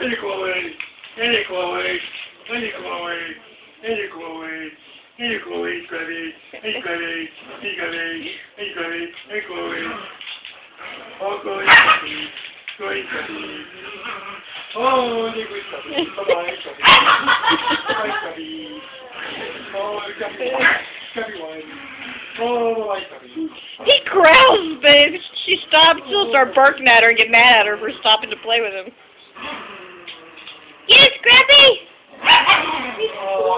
Chloe, Chloe. Hey, Chloe. Hey, Chloe. Hey, Chloe. Hey, Chloe. Oh, Chloe, Chloe. Chloe, Chloe. Oh, nie Chloe. Bye-bye, Chloe. Bye-bye, Chloe. Oh, Chloe. Chloe one. Oh, bye-bye, Chloe. He growls, babe. She stops, he'll start barking at her and get mad at her for stopping to play with him. Oh,